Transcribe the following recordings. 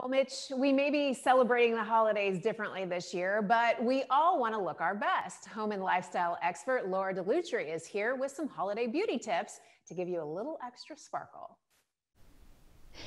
Well, Mitch, we may be celebrating the holidays differently this year, but we all want to look our best. Home and lifestyle expert Laura Dellutri is here with some holiday beauty tips to give you a little extra sparkle.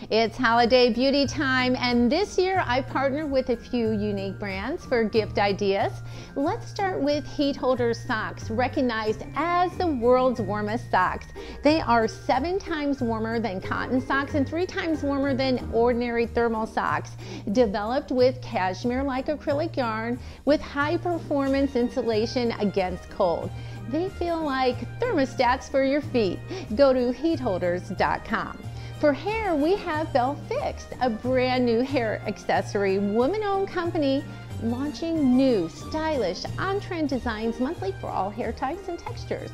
It's holiday beauty time, and this year I partnered with a few unique brands for gift ideas. Let's start with Heat Holder Socks, recognized as the world's warmest socks. They are seven times warmer than cotton socks and three times warmer than ordinary thermal socks. Developed with cashmere like acrylic yarn with high performance insulation against cold. They feel like thermostats for your feet. Go to heatholders.com. For hair, we have Belle Fix, a brand new hair accessory, woman-owned company launching new, stylish, on-trend designs monthly for all hair types and textures.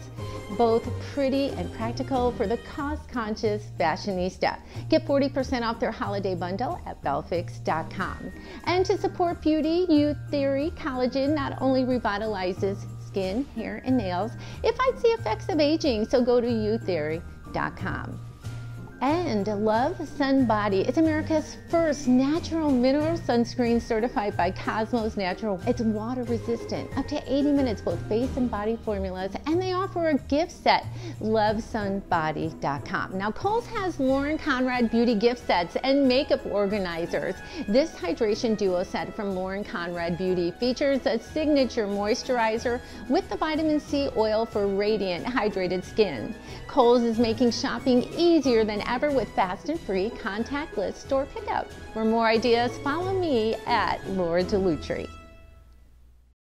Both pretty and practical for the cost-conscious fashionista. Get 40% off their holiday bundle at bellefix.com. And to support beauty, Youth Theory Collagen not only revitalizes skin, hair, and nails, it fights the effects of aging, so go to youththeory.com and Love Sun Body. It's America's first natural mineral sunscreen certified by Cosmos Natural. It's water resistant, up to 80 minutes, both face and body formulas, and they offer a gift set, lovesunbody.com. Now, Kohl's has Lauren Conrad beauty gift sets and makeup organizers. This hydration duo set from Lauren Conrad Beauty features a signature moisturizer with the vitamin C oil for radiant, hydrated skin. Kohl's is making shopping easier than ever with fast and free contactless store pickup. For more ideas, follow me at Laura Dellutri.